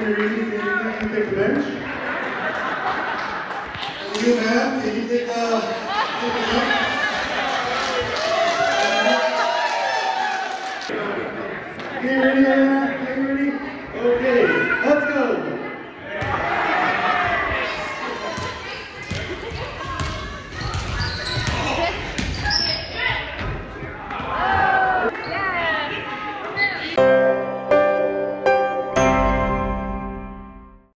can you really can you take the bench? Uh, Thank you, ma'am. Can you take the uh, Are you ready, Are you ready? Okay, let's go.